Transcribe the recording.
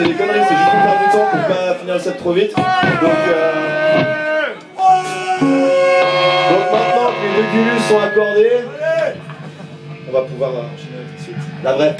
C'est des conneries, c'est juste pour faire du temps, pour pas finir le set trop vite. Donc, euh... Donc maintenant que les deux gulus sont accordés, on va pouvoir enchaîner tout de suite. La vraie.